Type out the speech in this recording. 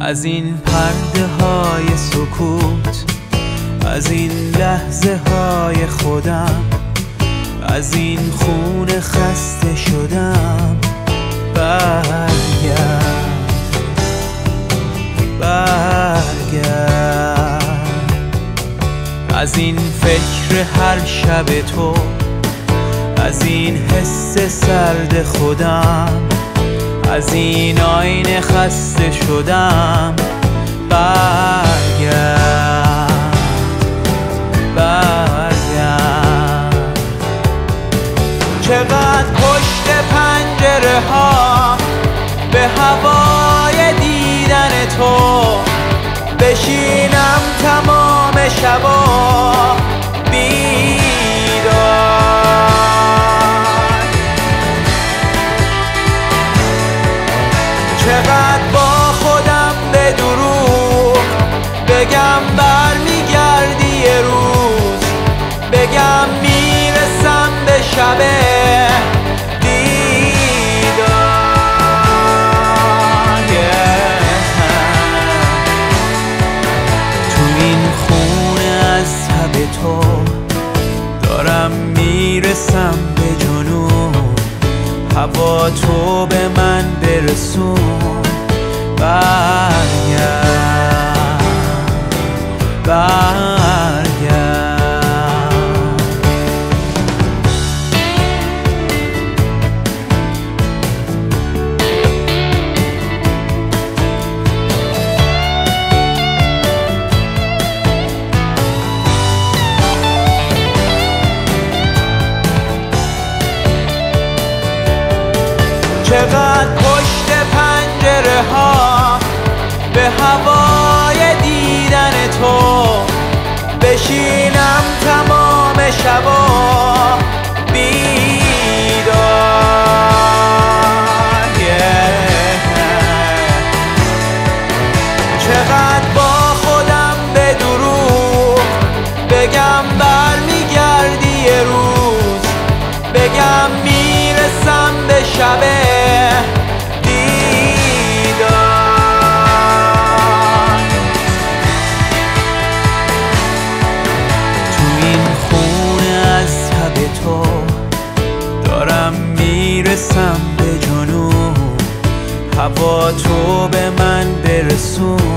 از این پرده های سکوت از این لحظه های خودم از این خون خسته شدم. برگرد برگرد. از این فکر هر شب تو از این حس سرد خودم. از این آینه خسته شدم. برگرد برگرد. چقدر پشت پنجره ها به هوای دیدن تو بشینم تمام شبا. چقدر با خودم به دروغ بگم تو به من برسون. برگرد. برگرد. چقدر پشت پنجره ها به هوای دیدن تو بشینم تمام شبا بیدار yeah. چقدر با خودم به دروغ بگم برمیگردی یه روز بگم می‌رسم به شب می‌رسم به جنون هوا تو به من برسون.